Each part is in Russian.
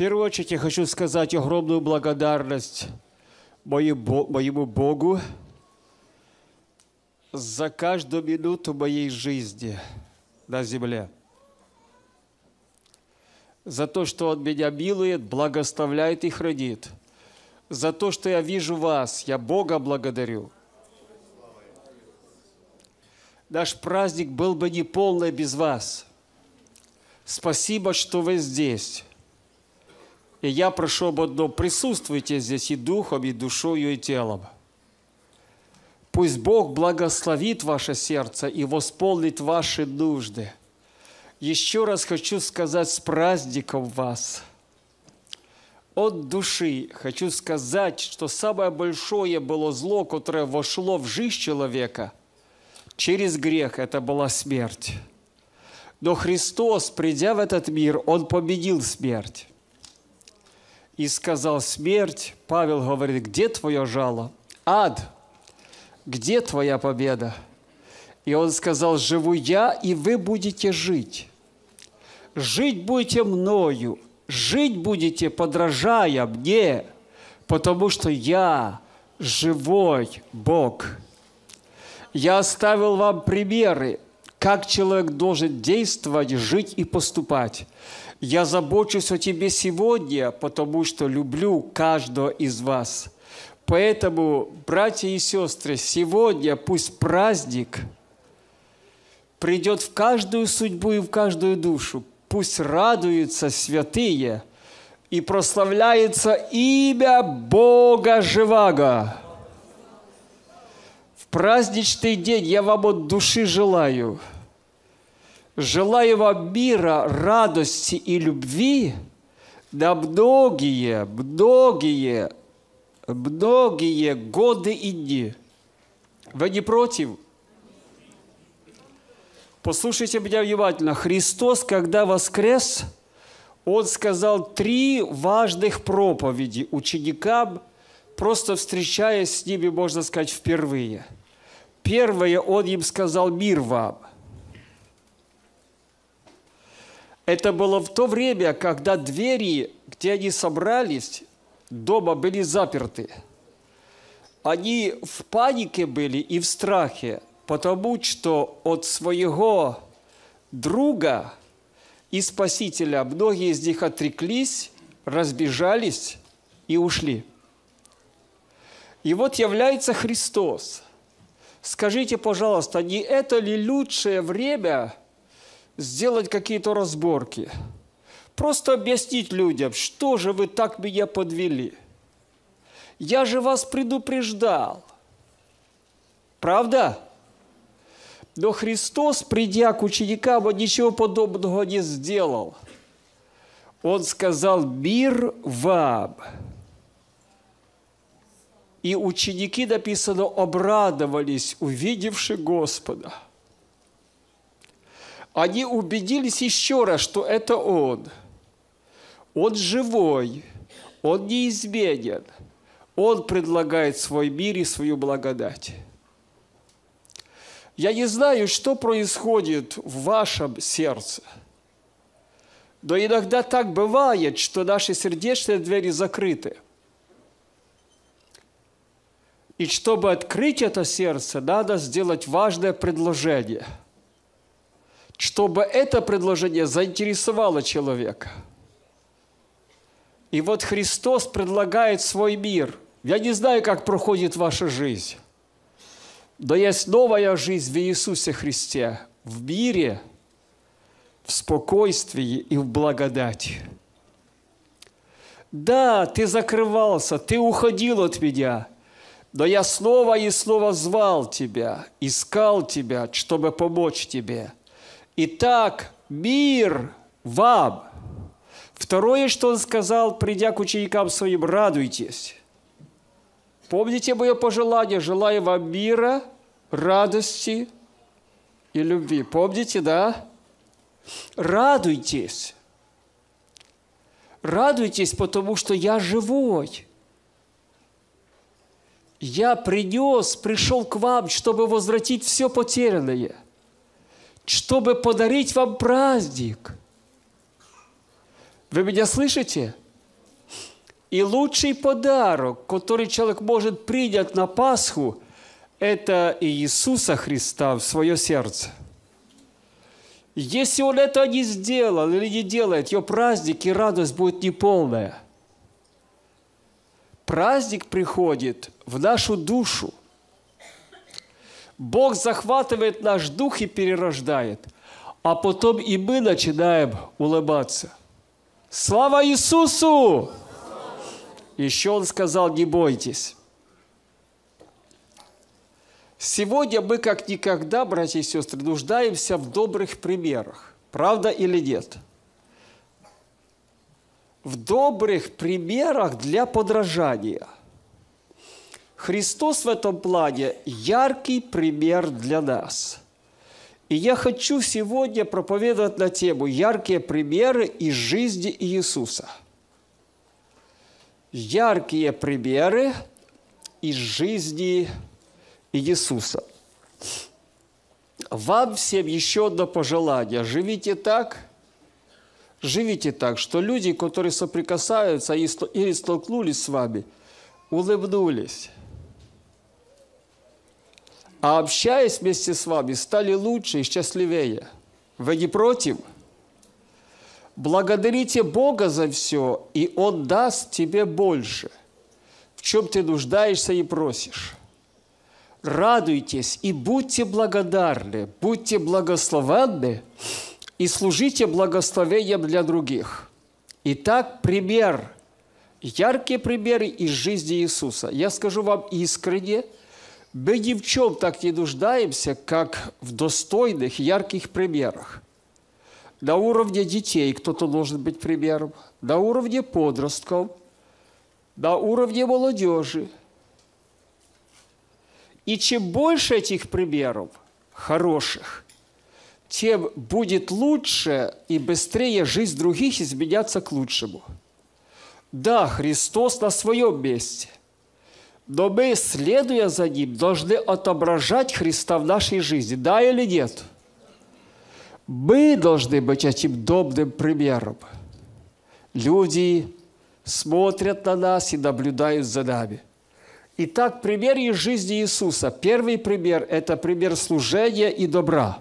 первую очередь я хочу сказать огромную благодарность моему Богу за каждую минуту моей жизни на земле. За то, что Он меня милует, благословляет и хранит. За то, что я вижу вас, я Бога благодарю. Наш праздник был бы не полный без вас. Спасибо, что вы здесь. И я прошу об одном, присутствуйте здесь и духом, и душою, и телом. Пусть Бог благословит ваше сердце и восполнит ваши нужды. Еще раз хочу сказать с праздником вас. От души хочу сказать, что самое большое было зло, которое вошло в жизнь человека через грех, это была смерть. Но Христос, придя в этот мир, Он победил смерть. И сказал, смерть, Павел говорит, где твое жало? Ад – где твоя победа? И он сказал, живу я, и вы будете жить. Жить будете мною, жить будете, подражая мне, потому что я живой Бог. Я оставил вам примеры, как человек должен действовать, жить и поступать. Я забочусь о тебе сегодня, потому что люблю каждого из вас – Поэтому, братья и сестры, сегодня пусть праздник придет в каждую судьбу и в каждую душу. Пусть радуются святые и прославляется имя Бога Живаго. В праздничный день я вам от души желаю. Желаю вам мира, радости и любви на многие, многие многие годы и дни. Вы не против? Послушайте меня внимательно. Христос, когда воскрес, Он сказал три важных проповеди ученикам, просто встречаясь с ними, можно сказать, впервые. Первое, Он им сказал «Мир вам». Это было в то время, когда двери, где они собрались, дома были заперты. Они в панике были и в страхе, потому что от своего друга и спасителя многие из них отреклись, разбежались и ушли. И вот является Христос. Скажите, пожалуйста, не это ли лучшее время сделать какие-то разборки – Просто объяснить людям, что же вы так меня подвели. Я же вас предупреждал. Правда? Но Христос, придя к ученикам, он ничего подобного не сделал. Он сказал «Мир вам». И ученики, написано, обрадовались, увидевши Господа. Они убедились еще раз, что это Он – он живой, Он неизменен. Он предлагает свой мир и свою благодать. Я не знаю, что происходит в вашем сердце, но иногда так бывает, что наши сердечные двери закрыты. И чтобы открыть это сердце, надо сделать важное предложение, чтобы это предложение заинтересовало человека – и вот Христос предлагает свой мир. Я не знаю, как проходит ваша жизнь, но есть новая жизнь в Иисусе Христе, в мире, в спокойствии и в благодати. Да, ты закрывался, ты уходил от меня, но я снова и снова звал тебя, искал тебя, чтобы помочь тебе. Итак, мир вам – Второе, что он сказал, придя к ученикам своим, радуйтесь. Помните мое пожелание, желаю вам мира, радости и любви. Помните, да? Радуйтесь. Радуйтесь, потому что я живой. Я принес, пришел к вам, чтобы возвратить все потерянное, чтобы подарить вам праздник – вы меня слышите? И лучший подарок, который человек может принять на Пасху, это Иисуса Христа в свое сердце. Если он это не сделал или не делает, его праздник и радость будет неполная. Праздник приходит в нашу душу. Бог захватывает наш дух и перерождает, а потом и мы начинаем улыбаться. Слава Иисусу! Еще Он сказал, не бойтесь. Сегодня мы как никогда, братья и сестры, нуждаемся в добрых примерах. Правда или нет? В добрых примерах для подражания. Христос в этом плане яркий пример для нас. И я хочу сегодня проповедовать на тему «Яркие примеры из жизни Иисуса». Яркие примеры из жизни Иисуса. Вам всем еще одно пожелание. Живите так, живите так, что люди, которые соприкасаются или столкнулись с вами, улыбнулись. А общаясь вместе с вами, стали лучше и счастливее. Вы не против? Благодарите Бога за все, и Он даст тебе больше, в чем ты нуждаешься и просишь радуйтесь и будьте благодарны, будьте благословенны и служите благословением для других. Итак, пример, яркие примеры из жизни Иисуса. Я скажу вам искренне, мы ни в чем так не нуждаемся, как в достойных, ярких примерах. На уровне детей кто-то должен быть примером, на уровне подростков, на уровне молодежи – и чем больше этих примеров хороших, тем будет лучше и быстрее жизнь других изменяться к лучшему. Да, Христос на своем месте, но мы, следуя за Ним, должны отображать Христа в нашей жизни, да или нет? Мы должны быть этим добрым примером. Люди смотрят на нас и наблюдают за нами – Итак, пример из жизни Иисуса. Первый пример – это пример служения и добра.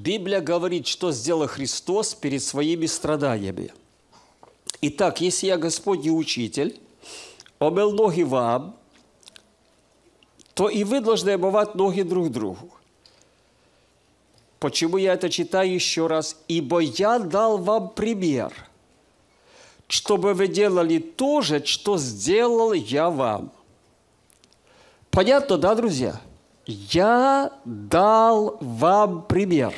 Библия говорит, что сделал Христос перед своими страданиями. Итак, если я Господь и Учитель, омыл ноги вам, то и вы должны омывать ноги друг другу. Почему я это читаю еще раз? Ибо я дал вам пример, чтобы вы делали то же, что сделал я вам. Понятно, да, друзья? Я дал вам пример.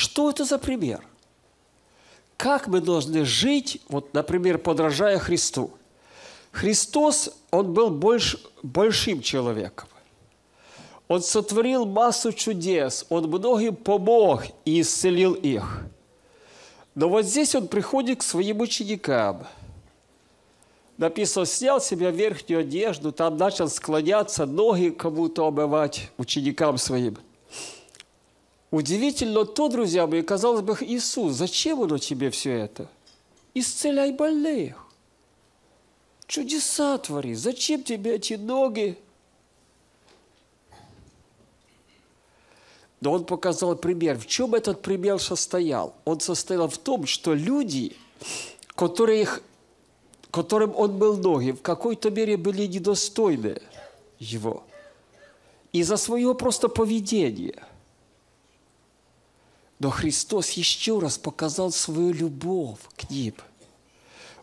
Что это за пример? Как мы должны жить, вот, например, подражая Христу? Христос, Он был больш, большим человеком. Он сотворил массу чудес, Он многим помог и исцелил их. Но вот здесь Он приходит к своим ученикам. Написано, снял себя верхнюю одежду, там начал склоняться, ноги кому-то омывать, ученикам своим. Удивительно то, друзья мои, казалось бы, Иисус, зачем оно тебе все это? Исцеляй больных. Чудеса твори. Зачем тебе эти ноги? Но он показал пример. В чем этот пример состоял? Он состоял в том, что люди, которых, которым он был ноги, в какой-то мере были недостойны его. Из-за своего просто поведения. Но Христос еще раз показал свою любовь к ним.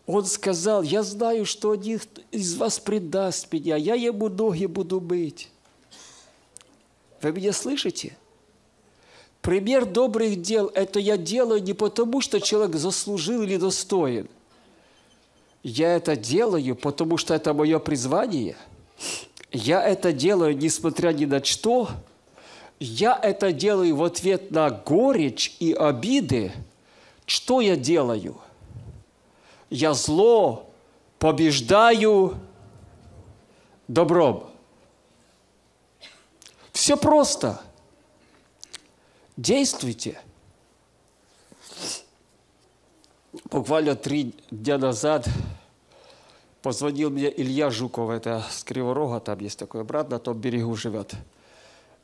Он сказал, я знаю, что один из вас предаст меня, я ему ноги буду мыть. Вы меня слышите? Пример добрых дел – это я делаю не потому, что человек заслужил или достоин. Я это делаю, потому что это мое призвание. Я это делаю, несмотря ни на что. Я это делаю в ответ на горечь и обиды. Что я делаю? Я зло побеждаю добром. Все просто. Действуйте. Буквально три дня назад позвонил мне Илья Жуков, это с Криворога, там есть такой брат, на том берегу живет.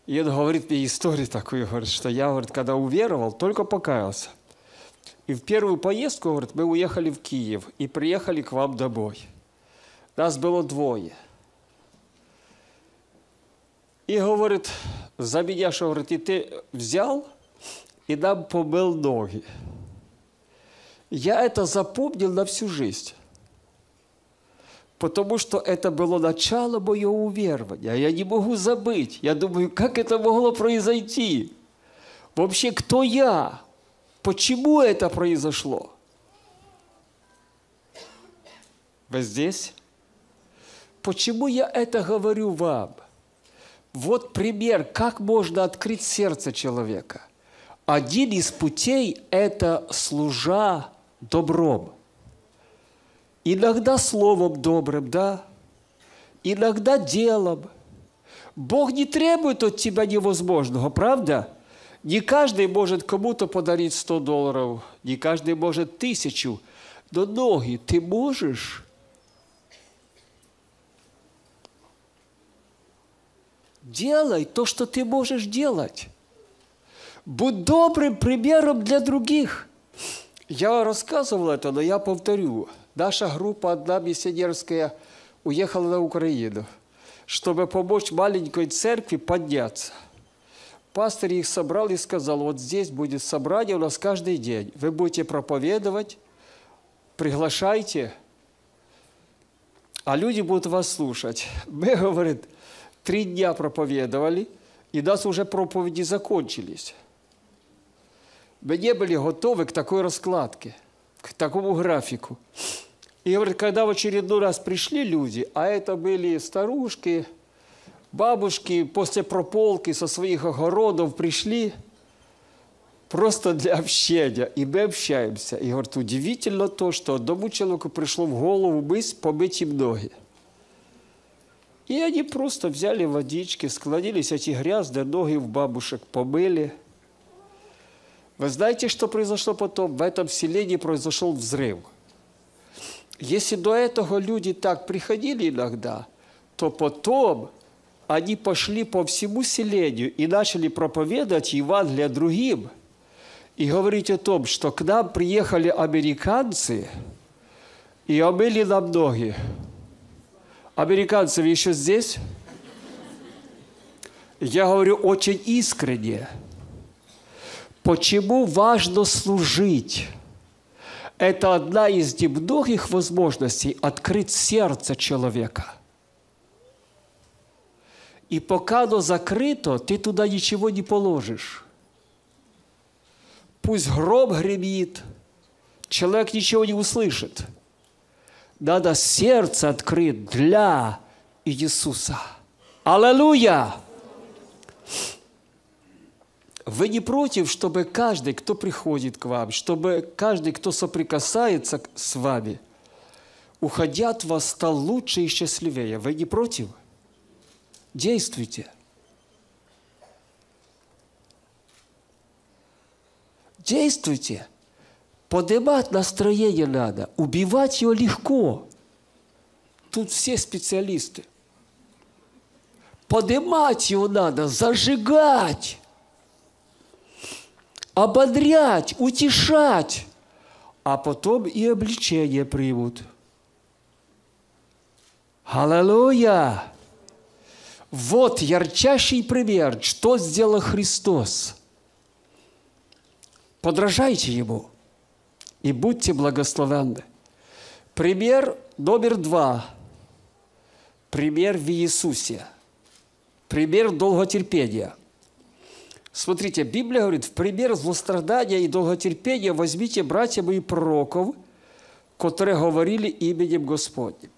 И он говорит мне историю такую, говорит, что я, говорит, когда уверовал, только покаялся. И в первую поездку, говорит, мы уехали в Киев и приехали к вам домой. Нас было двое. И говорит, за меня, что, говорит, и ты взял и нам помыл ноги. Я это запомнил на всю жизнь. Потому что это было начало моего уверования. Я не могу забыть. Я думаю, как это могло произойти? Вообще, кто я? Почему это произошло? Вы здесь? Почему я это говорю вам? Вот пример, как можно открыть сердце человека. Один из путей – это служа добром. Иногда словом добрым, да, иногда делом. Бог не требует от тебя невозможного, правда? Не каждый может кому-то подарить 100 долларов, не каждый может тысячу, но ноги ты можешь. Делай то, что ты можешь делать. Будь добрым примером для других. Я рассказывал это, но я повторю – Наша группа, одна миссионерская, уехала на Украину, чтобы помочь маленькой церкви подняться. Пастор их собрал и сказал, вот здесь будет собрание у нас каждый день. Вы будете проповедовать, приглашайте, а люди будут вас слушать. Мы, говорит, три дня проповедовали, и нас уже проповеди закончились. Мы не были готовы к такой раскладке, к такому графику. И говорит, когда в очередной раз пришли люди, а это были старушки, бабушки после прополки со своих огородов пришли просто для общения. И мы общаемся. И говорит, удивительно то, что одному человеку пришло в голову мысль помыть им ноги. И они просто взяли водички, склонились эти грязные ноги в бабушек, помыли. Вы знаете, что произошло потом? В этом селении произошел взрыв – если до этого люди так приходили иногда, то потом они пошли по всему селению и начали проповедовать Евангелие другим и говорить о том, что к нам приехали американцы и омыли нам ноги. Американцы, вы еще здесь? Я говорю очень искренне. Почему важно служить? Это одна из немногих возможностей открыть сердце человека. И пока оно закрыто, ты туда ничего не положишь. Пусть гром гремит, человек ничего не услышит. Надо сердце открыть для Иисуса. Аллилуйя! Вы не против, чтобы каждый, кто приходит к вам, чтобы каждый, кто соприкасается с вами, уходя от вас, стал лучше и счастливее. Вы не против? Действуйте. Действуйте. Поднимать настроение надо. Убивать его легко. Тут все специалисты. Поднимать его надо, зажигать ободрять, утешать, а потом и обличение примут. Аллилуйя! Вот ярчайший пример, что сделал Христос. Подражайте Ему и будьте благословенны. Пример номер два. Пример в Иисусе. Пример долготерпения – Смотрите, Библия говорит, в пример злострадания и долготерпения возьмите братья мои пророков, которые говорили именем Господним.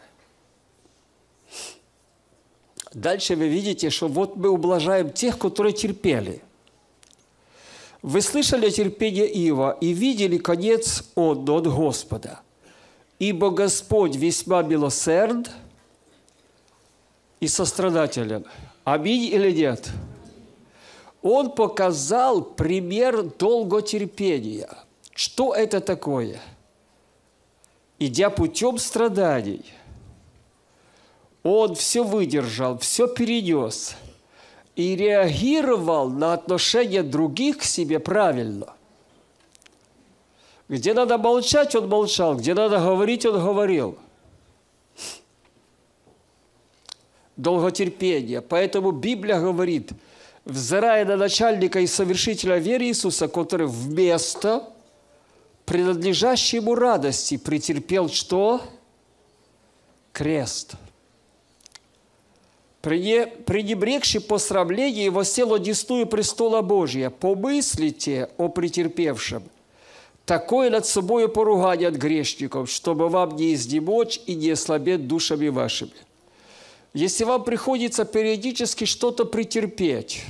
Дальше вы видите, что вот мы ублажаем тех, которые терпели. Вы слышали терпение Ива и видели конец от, от Господа. Ибо Господь весьма милосерд и сострадателен. Аминь или нет? Нет. Он показал пример долготерпения. Что это такое? Идя путем страданий, он все выдержал, все перенес и реагировал на отношение других к себе правильно. Где надо молчать, он молчал, где надо говорить, он говорил. Долготерпение. Поэтому Библия говорит, взирая на начальника и совершителя веры Иисуса, который вместо принадлежащей ему радости претерпел что? Крест. Пренебрегший посрамление его сел одесную престола Божия. Помыслите о претерпевшем – такое над собой поругание от грешников, чтобы вам не изнемочь и не ослабеть душами вашими. Если вам приходится периодически что-то претерпеть,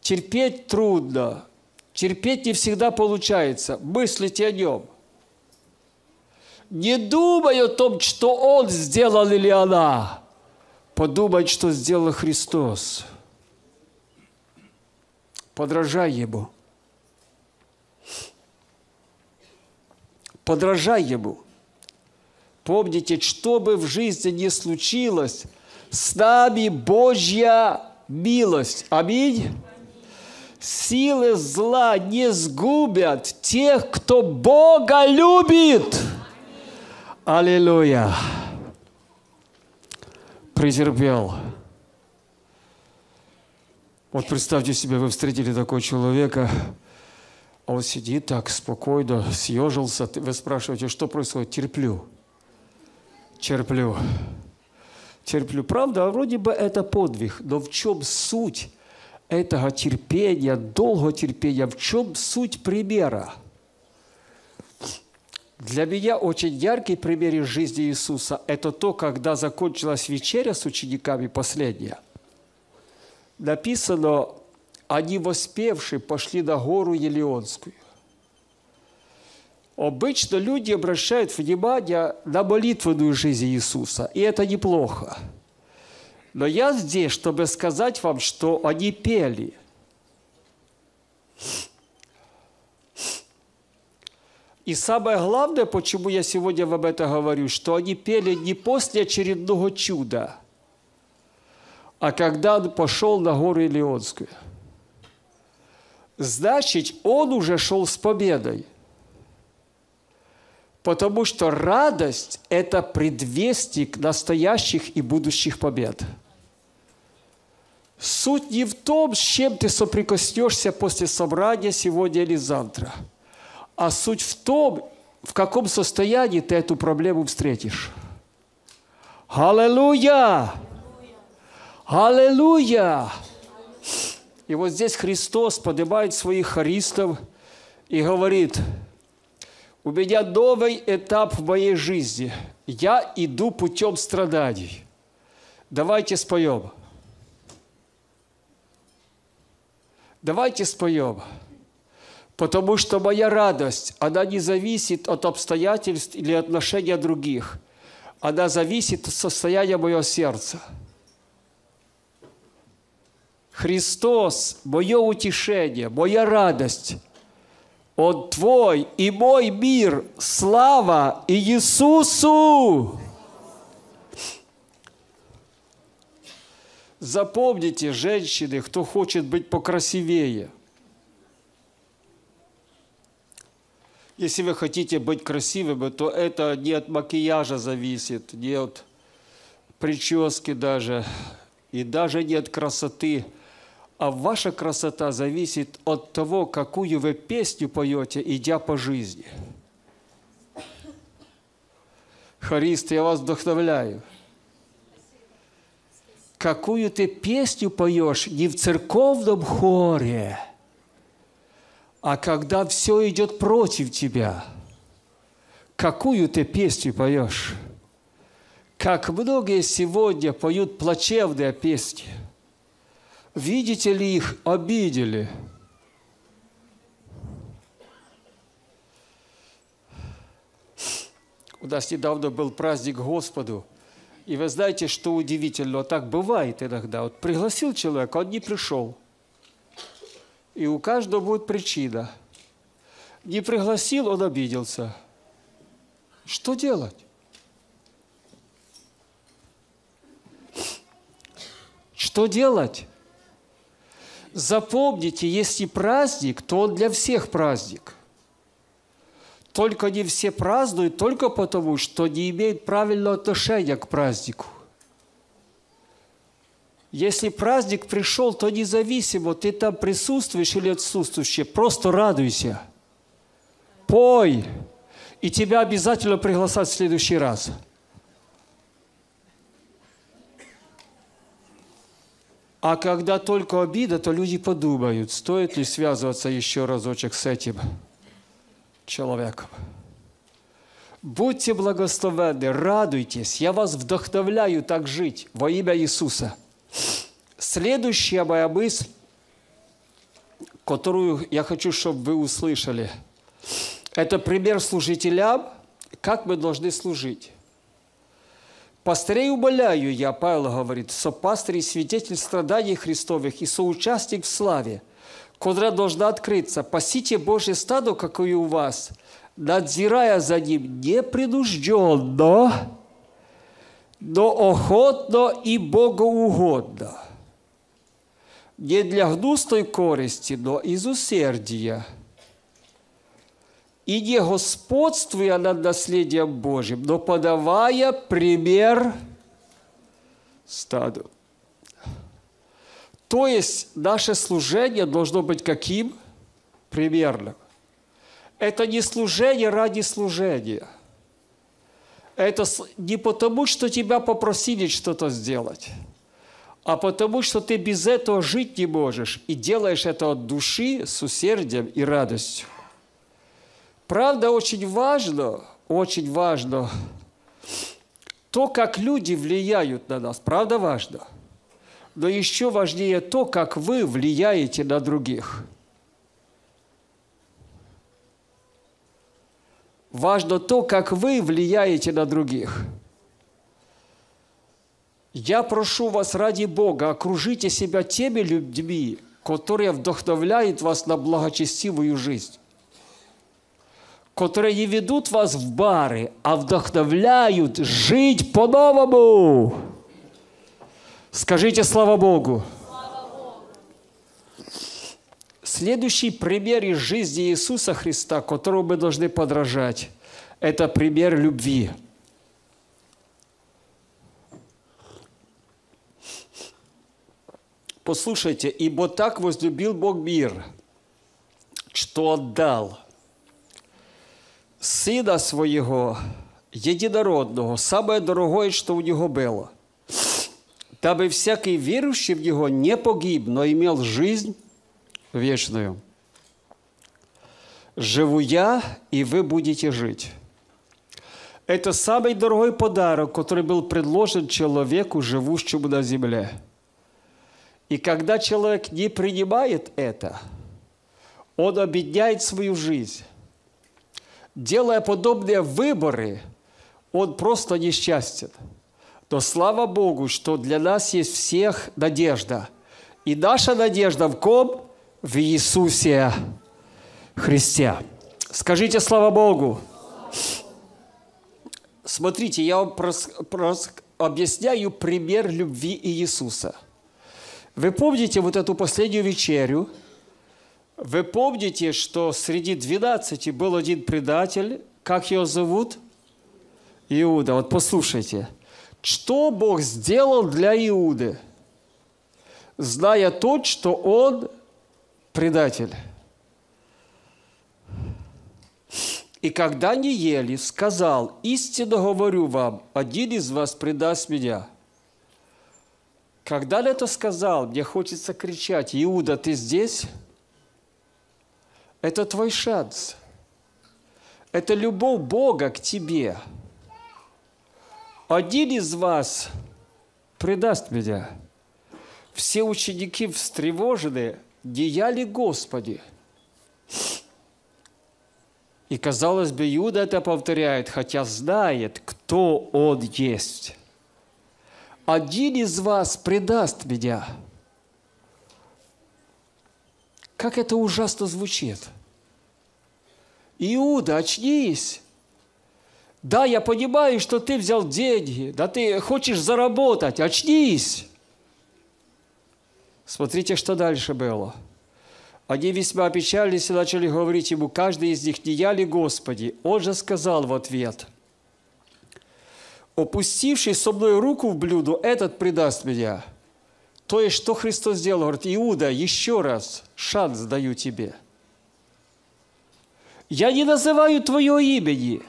терпеть трудно, терпеть не всегда получается, мыслите о нем. Не думай о том, что он сделал или она. Подумай, что сделал Христос. Подражай Ему – подражай Ему. Помните, что бы в жизни ни случилось, с нами Божья милость. Аминь. Силы зла не сгубят тех, кто Бога любит. Аллилуйя. Претерпел. Вот представьте себе, вы встретили такого человека, а он сидит так спокойно, съежился. Вы спрашиваете, что происходит? Терплю. Терплю. Терплю. Правда, вроде бы это подвиг, но в чем суть этого терпения, долгого терпения, в чем суть примера? Для меня очень яркий пример из жизни Иисуса – это то, когда закончилась вечеря с учениками последняя. Написано, они воспевшие пошли на гору Елеонскую. Обычно люди обращают внимание на молитвенную жизнь Иисуса, и это неплохо. Но я здесь, чтобы сказать вам, что они пели. И самое главное, почему я сегодня вам это говорю, что они пели не после очередного чуда, а когда он пошел на гору Илионскую – значит, он уже шел с победой. Потому что радость – это предвестник настоящих и будущих побед. Суть не в том, с чем ты соприкоснешься после собрания сегодня или завтра, а суть в том, в каком состоянии ты эту проблему встретишь. Аллилуйя! Аллилуйя! И вот здесь Христос поднимает своих харистов и говорит, у меня новый этап в моей жизни. Я иду путем страданий. Давайте споем. Давайте споем. Потому что моя радость, она не зависит от обстоятельств или отношения других. Она зависит от состояния моего сердца. Христос, мое утешение, моя радость. Он твой и мой мир. Слава Иисусу! Запомните, женщины, кто хочет быть покрасивее. Если вы хотите быть красивыми, то это не от макияжа зависит, не от прически даже, и даже не от красоты – а ваша красота зависит от того, какую вы песню поете, идя по жизни. Харист, я вас вдохновляю. Какую ты песню поешь не в церковном хоре, а когда все идет против тебя. Какую ты песню поешь? Как многие сегодня поют плачевные песни – Видите ли их обидели? У нас недавно был праздник Господу. И вы знаете, что удивительно, так бывает иногда. Вот пригласил человека, он не пришел. И у каждого будет причина. Не пригласил, он обиделся. Что делать? Что делать? Запомните, если праздник, то он для всех праздник. Только не все празднуют только потому, что не имеют правильного отношения к празднику. Если праздник пришел, то независимо, ты там присутствуешь или отсутствуешь, просто радуйся. Пой, и тебя обязательно пригласят в следующий раз – А когда только обида, то люди подумают, стоит ли связываться еще разочек с этим человеком. Будьте благословенны, радуйтесь, я вас вдохновляю так жить во имя Иисуса. Следующая моя мысль, которую я хочу, чтобы вы услышали, это пример служителям, как мы должны служить. Пастырей умоляю я, Павел говорит, сопастырь и свидетель страданий Христовых и соучастник в славе, которая должна открыться. Пасите Божье стадо, какое у вас, надзирая за ним непринужденно, но охотно и богоугодно. Не для гнусной користи, но из усердия – и не господствуя над наследием Божьим, но подавая пример стаду. То есть наше служение должно быть каким? Примерным. Это не служение ради служения. Это не потому, что тебя попросили что-то сделать, а потому, что ты без этого жить не можешь и делаешь это от души с усердием и радостью. Правда, очень важно, очень важно то, как люди влияют на нас. Правда, важно. Но еще важнее то, как вы влияете на других. Важно то, как вы влияете на других. Я прошу вас ради Бога, окружите себя теми людьми, которые вдохновляют вас на благочестивую жизнь которые ведут вас в бары, а вдохновляют жить по-новому. Скажите слава Богу. Следующий пример из жизни Иисуса Христа, которому мы должны подражать, это пример любви. Послушайте, ибо так возлюбил Бог мир, что отдал – Сина Своего, единородного, самое дорогое, что у Него было, дабы всякий верующий в Него не погиб, но имел жизнь вечную. Живу я, и вы будете жить. Это самый дорогой подарок, который был предложен человеку, живущему на земле. И когда человек не принимает это, он объединяет свою жизнь делая подобные выборы, он просто несчастен. Но слава Богу, что для нас есть всех надежда. И наша надежда в ком? В Иисусе Христе. Скажите слава Богу. Смотрите, я вам прос, прос, объясняю пример любви Иисуса. Вы помните вот эту последнюю вечерю – вы помните, что среди двенадцати был один предатель, как его зовут? Иуда. Вот послушайте, что Бог сделал для Иуды, зная то, что он предатель. И когда не ели, сказал, истинно говорю вам, один из вас предаст меня. Когда это сказал, мне хочется кричать, Иуда, ты здесь? Это твой шанс. Это любовь Бога к тебе. Один из вас предаст меня. Все ученики встревожены, не я ли Господи? И, казалось бы, Иуда это повторяет, хотя знает, кто он есть. Один из вас предаст меня – Как это ужасно звучит. Иуда, очнись. Да, я понимаю, что ты взял деньги, да ты хочешь заработать, очнись. Смотрите, что дальше было. Они весьма опечалились и начали говорить ему, каждый из них, не я ли Господи? Он же сказал в ответ, опустивший со мной руку в блюдо, этот предаст меня. То есть, что Христос сделал? Говорит, Иуда, еще раз шанс даю тебе. Я не называю твое имени.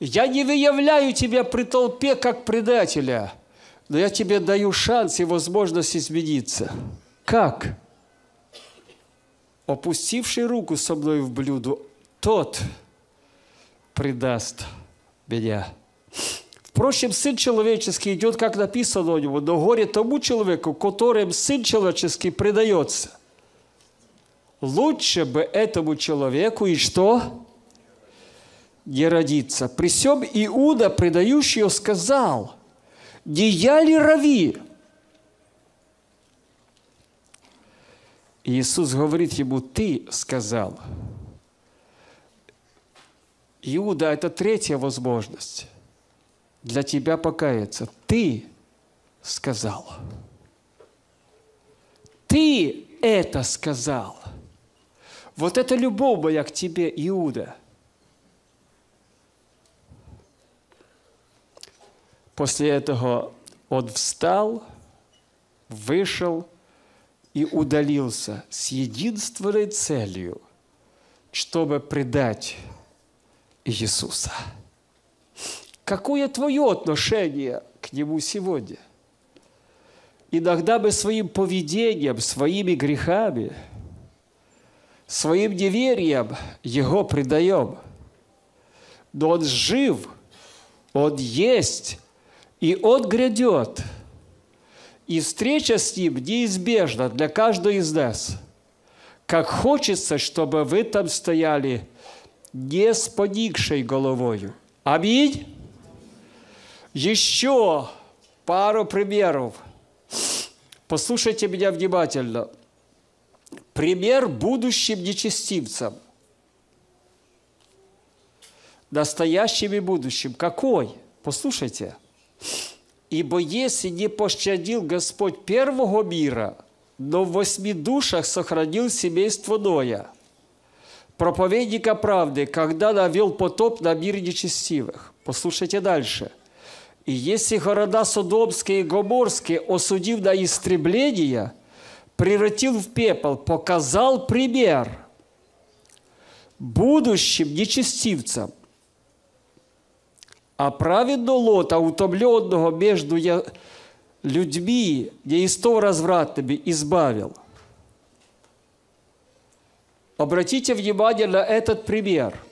Я не выявляю тебя при толпе как предателя, но я тебе даю шанс и возможность измениться. Как? Опустивший руку со мной в блюдо, тот предаст меня. Впрочем, Сын Человеческий идет, как написано у него, но горе тому человеку, которым Сын Человеческий предается. Лучше бы этому человеку и что? Не родиться. При всем Иуда, предающий сказал, не я ли рави? Иисус говорит ему, ты сказал. Иуда – это третья возможность для тебя покаяться. Ты сказал. Ты это сказал. Вот это любовь моя к тебе, Иуда. После этого он встал, вышел и удалился с единственной целью, чтобы предать Иисуса. Какое твое отношение к Нему сегодня? Иногда мы своим поведением, своими грехами, своим неверием Его предаем. Но Он жив, Он есть, и Он грядет. И встреча с Ним неизбежна для каждого из нас. Как хочется, чтобы вы там стояли не с поникшей головою. Аминь. Еще пару примеров. Послушайте меня внимательно. Пример будущим нечестивцам. Настоящим и будущим. Какой? Послушайте. «Ибо если не пощадил Господь первого мира, но в восьми душах сохранил семейство Ноя, проповедника правды, когда навел потоп на мир нечестивых». Послушайте дальше. И если города Содомские и Гоморские осудив на истребление, превратил в пепел, показал пример будущим нечестивцам, а праведно Лота, утомленного между людьми, неисто развратными, избавил. Обратите внимание на этот пример –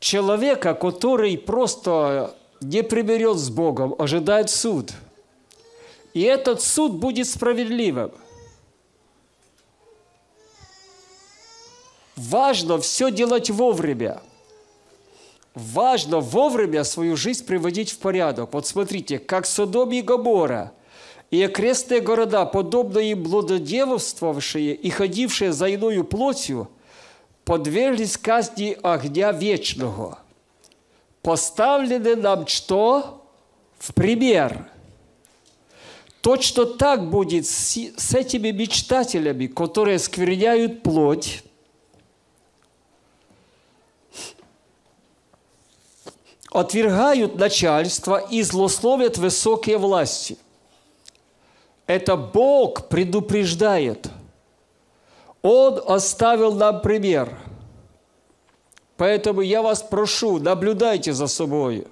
человека, который просто не примирен с Богом, ожидает суд. И этот суд будет справедливым. Важно все делать вовремя. Важно вовремя свою жизнь приводить в порядок. Вот смотрите, как Содом и Гомора и окрестные города, подобно им блудодевствовавшие и ходившие за иною плотью – подверглись казни огня вечного. Поставлены нам что? В пример. Точно так будет с, этими мечтателями, которые скверняют плоть, отвергают начальство и злословят высокие власти. Это Бог предупреждает – он оставил нам пример. Поэтому я вас прошу, наблюдайте за собой.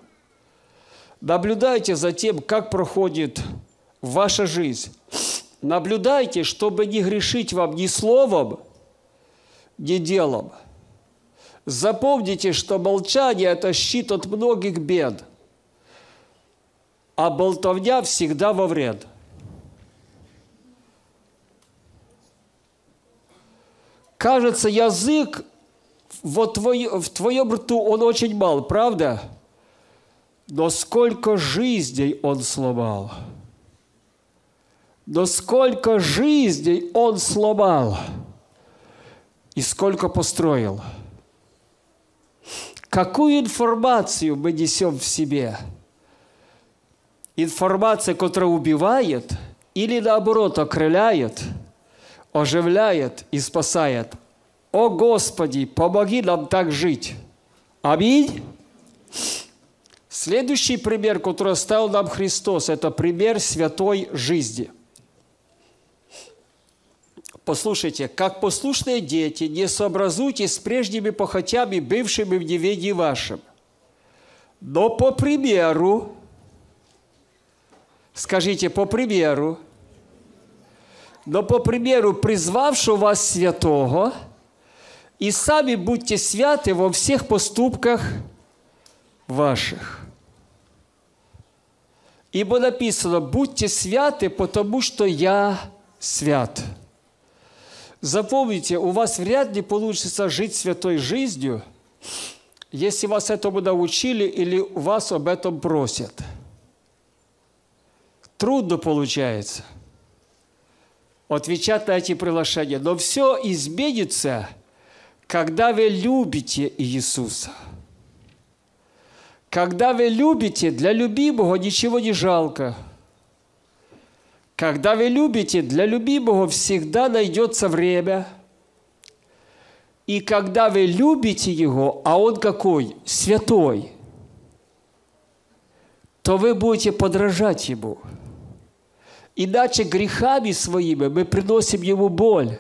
Наблюдайте за тем, как проходит ваша жизнь. Наблюдайте, чтобы не грешить вам ни словом, ни делом. Запомните, что молчание – это щит от многих бед, а болтовня всегда во вред – Кажется, язык вот в твоем рту, он очень мал, правда? Но сколько жизней он сломал. Но сколько жизней Он сломал и сколько построил. Какую информацию мы несем в себе? Информация, которая убивает или наоборот окрыляет, оживляет и спасает. О Господи, помоги нам так жить. Аминь. Следующий пример, который оставил нам Христос, это пример святой жизни. Послушайте, как послушные дети, не сообразуйтесь с прежними похотями, бывшими в неведении вашем. Но по примеру, скажите, по примеру, но по примеру призвавшего вас святого, и сами будьте святы во всех поступках ваших. Ибо написано, будьте святы, потому что я свят. Запомните, у вас вряд ли получится жить святой жизнью, если вас этому научили или вас об этом просят. Трудно получается отвечать на эти приглашения. Но все изменится, когда вы любите Иисуса. Когда вы любите, для любимого ничего не жалко – когда вы любите, для любимого всегда найдется время. И когда вы любите его, а он какой? Святой, то вы будете подражать ему. Иначе грехами своими мы приносим ему боль.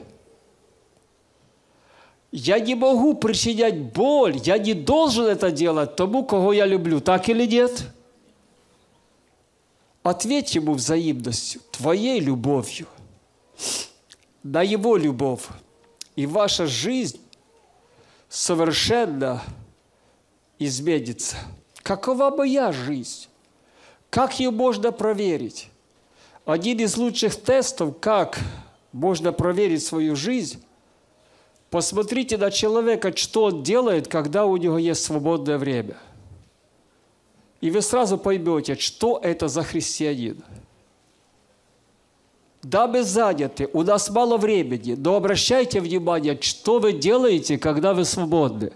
Я не могу причинять боль, я не должен это делать тому, кого я люблю. Так или нет? Ответь ему взаимностью, твоей любовью, на его любовь. И ваша жизнь совершенно изменится. Какова моя жизнь? Как ее можно проверить? Один из лучших тестов, как можно проверить свою жизнь, посмотрите на человека, что он делает, когда у него есть свободное время – и вы сразу поймете, что это за христианин. Да, мы заняты, у нас мало времени, но обращайте внимание, что вы делаете, когда вы свободны.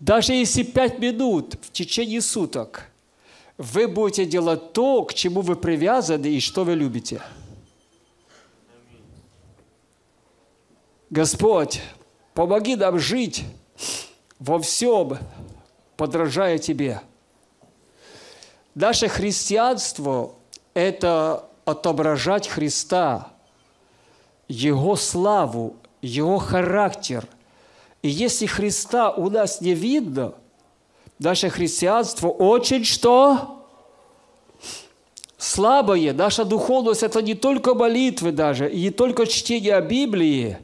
Даже если пять минут в течение суток вы будете делать то, к чему вы привязаны и что вы любите. Господь, помоги нам жить во всем, подражая Тебе. Наше христианство – это отображать Христа, Его славу, Его характер. И если Христа у нас не видно, наше христианство очень что? Слабое. Наша духовность – это не только молитвы даже, и не только чтение Библии,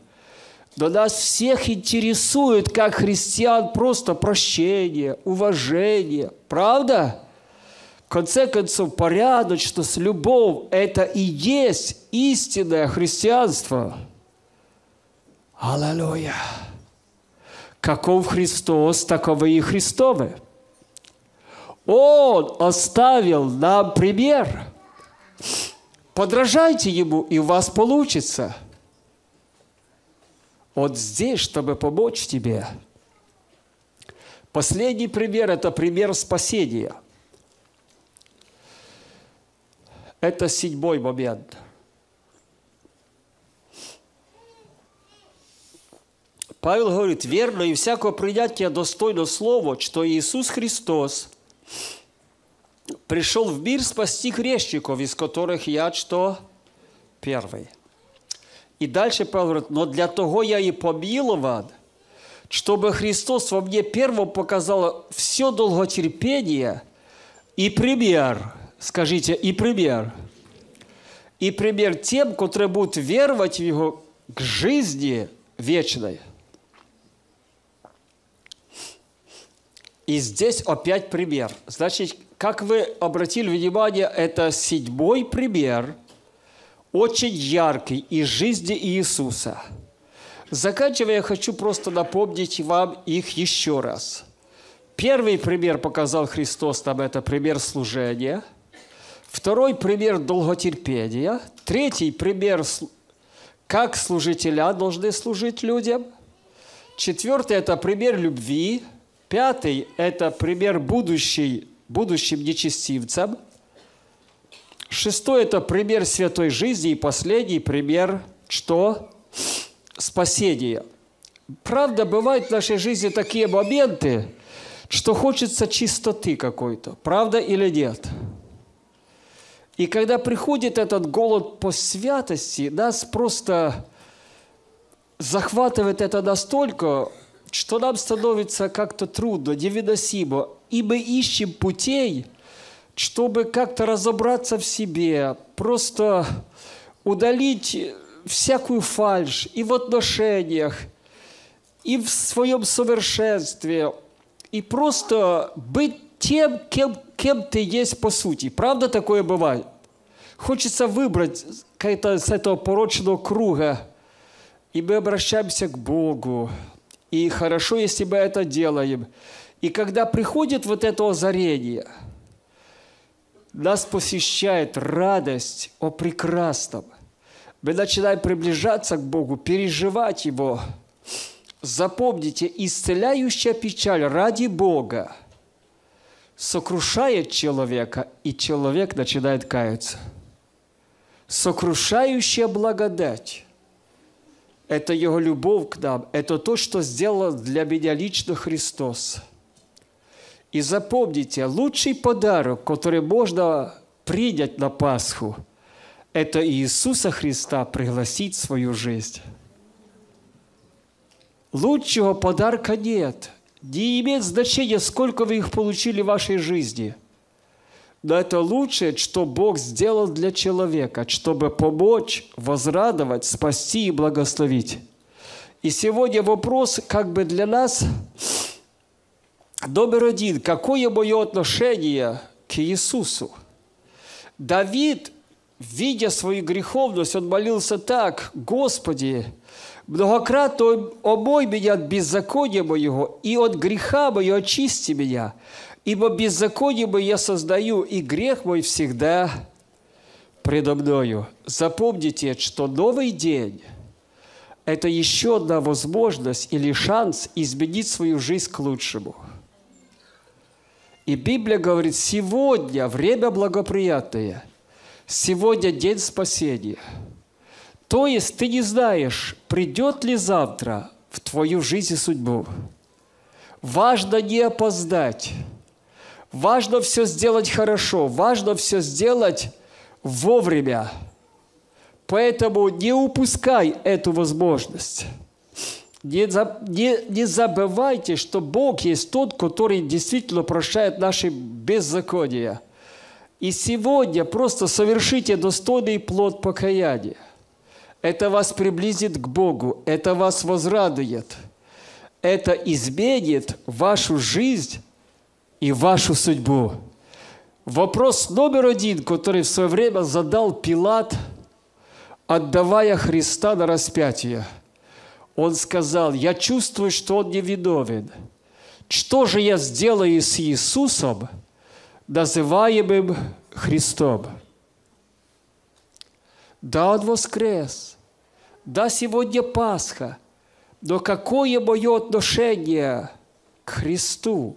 но нас всех интересует, как христиан, просто прощение, уважение. Правда? конце концов, порядочность, любовь – это и есть истинное христианство. Аллилуйя! Каков Христос, таковы и Христовы. Он оставил нам пример. Подражайте Ему, и у вас получится. Он здесь, чтобы помочь тебе. Последний пример – это пример спасения – Это седьмой момент. Павел говорит, верно и всякого принятия достойно слово, что Иисус Христос пришел в мир спасти грешников, из которых я что? Первый. И дальше Павел говорит, но для того я и помилован, чтобы Христос во мне первым показал все долготерпение и пример – Скажите, и пример. И пример тем, которые будут веровать в Его к жизни вечной. И здесь опять пример. Значит, как вы обратили внимание, это седьмой пример, очень яркий из жизни Иисуса. Заканчивая, я хочу просто напомнить вам их еще раз. Первый пример показал Христос нам, это пример служения – Второй пример долготерпения. Третий пример, как служителя должны служить людям. Четвертый – это пример любви. Пятый – это пример будущий, будущим нечестивцам. Шестой – это пример святой жизни. И последний пример – что? Спасение. Правда, бывают в нашей жизни такие моменты, что хочется чистоты какой-то. Правда или нет? И когда приходит этот голод по святости, нас просто захватывает это настолько, что нам становится как-то трудно, невыносимо. И мы ищем путей, чтобы как-то разобраться в себе, просто удалить всякую фальшь и в отношениях, и в своем совершенстве, и просто быть тем, кем, кем ты есть по сути. Правда такое бывает? Хочется выбрать как-то с этого порочного круга, и мы обращаемся к Богу. И хорошо, если мы это делаем. И когда приходит вот это озарение, нас посещает радость о прекрасном. Мы начинаем приближаться к Богу, переживать Его. Запомните, исцеляющая печаль ради Бога сокрушает человека, и человек начинает каяться. Сокрушающая благодать – это Его любовь к нам, это то, что сделал для меня лично Христос. И запомните, лучший подарок, который можно принять на Пасху, это Иисуса Христа пригласить в свою жизнь. Лучшего подарка нет. Не имеет значения, сколько вы их получили в вашей жизни. Но это лучшее, что Бог сделал для человека, чтобы помочь, возрадовать, спасти и благословить. И сегодня вопрос как бы для нас номер один. Какое мое отношение к Иисусу? Давид, видя свою греховность, он молился так, «Господи, Многократно омой меня от беззакония моего, и от греха моего очисти меня, ибо беззаконие мое я создаю, и грех мой всегда предо мною. Запомните, что новый день – это еще одна возможность или шанс изменить свою жизнь к лучшему. И Библия говорит, сегодня время благоприятное, сегодня день спасения – то есть ты не знаешь, придет ли завтра в твою жизнь и судьбу. Важно не опоздать. Важно все сделать хорошо. Важно все сделать вовремя. Поэтому не упускай эту возможность. Не, не, не забывайте, что Бог есть тот, который действительно прощает наши беззакония. И сегодня просто совершите достойный плод покаяния. Это вас приблизит к Богу, это вас возрадует. Это изменит вашу жизнь и вашу судьбу. Вопрос номер один, который в свое время задал Пилат, отдавая Христа на распятие. Он сказал, я чувствую, что он невиновен. Что же я сделаю с Иисусом, называемым Христом? Да, Он воскрес. Да, сегодня Пасха. Но какое мое отношение к Христу?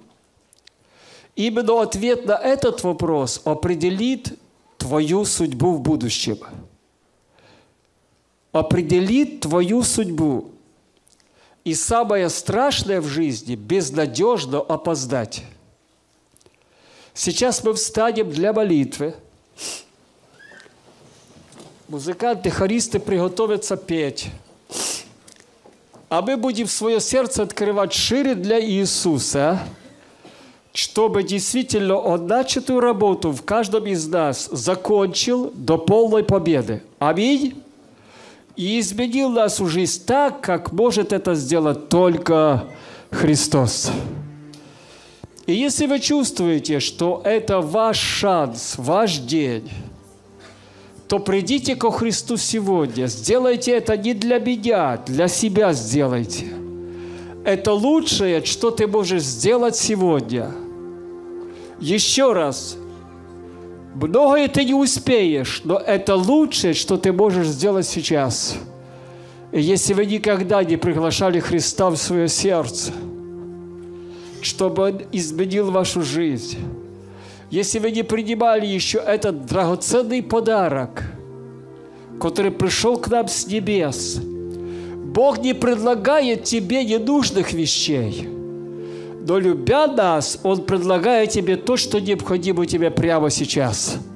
Именно ответ на этот вопрос определит твою судьбу в будущем. Определит твою судьбу. И самое страшное в жизни – безнадежно опоздать. Сейчас мы встанем для молитвы – Музыканты, хористы приготовятся петь. А мы будем свое сердце открывать шире для Иисуса, чтобы действительно Он начатую работу в каждом из нас закончил до полной победы. Аминь. И изменил нашу жизнь так, как может это сделать только Христос. И если вы чувствуете, что это ваш шанс, ваш день, то придите ко Христу сегодня. Сделайте это не для меня, для себя сделайте. Это лучшее, что ты можешь сделать сегодня. Еще раз, Многое ты не успеешь, но это лучшее, что ты можешь сделать сейчас. И если вы никогда не приглашали Христа в свое сердце, чтобы Он изменил вашу жизнь, если вы не принимали еще этот драгоценный подарок, который пришел к нам с небес, Бог не предлагает тебе ненужных вещей, но любя нас, Он предлагает тебе то, что необходимо тебе прямо сейчас –